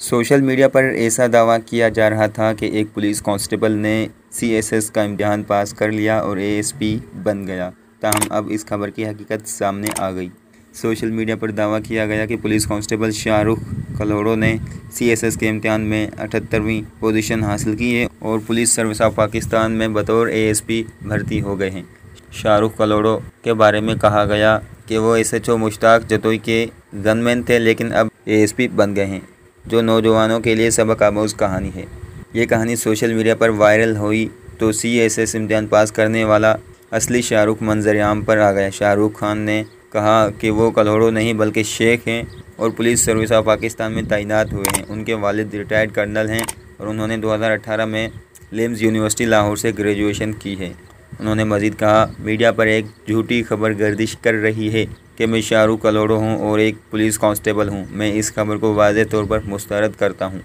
Social media पर ऐसा दावा किया जा रहा था कि एक पुलिस कांस्टेबल ने सीएसएस का इम्तहान पास कर लिया और एएसपी बन गया, ताहम अब इस खबर की हकीकत सामने आ गई। सोशल मीडिया पर दावा किया गया कि पुलिस कांस्टेबल शाहरुख कलोड़ो ने सीएसएस के इम्तहान में अठहत्तरवीं पोजीशन हासिल की है और पुलिस सर्विस ऑफ़ पाकिस्तान में बतौर एएसपी भर्ती हो गए हैं। शाहरुख कलोड़ो के बारे में कहा गया कि वो एस एच मुश्ताक जतोई के गनमैन थे, लेकिन अब एएसपी बन गए हैं। जो नौजवानों के लिए सबक आमोज़ कहानी है। ये कहानी सोशल मीडिया पर वायरल हुई तो सी एस एस इम्तहान पास करने वाला असली शाहरुख मंजरियाम पर आ गया। शाहरुख खान ने कहा कि वो कलोड़ो नहीं, बल्कि शेख हैं और पुलिस सर्विस ऑफ़ पाकिस्तान में तैनात हुए हैं। उनके वालिद रिटायर्ड कर्नल हैं और उन्होंने 2018 में लिम्स यूनिवर्सिटी लाहौर से ग्रेजुएशन की है। उन्होंने मजीद कहा, मीडिया पर एक झूठी खबर गर्दिश कर रही है। कि मैं शाहरुख कलोड़ो हूँ और एक पुलिस कांस्टेबल हूँ। मैं इस खबर को वाज तौर पर मुस्तरद करता हूँ।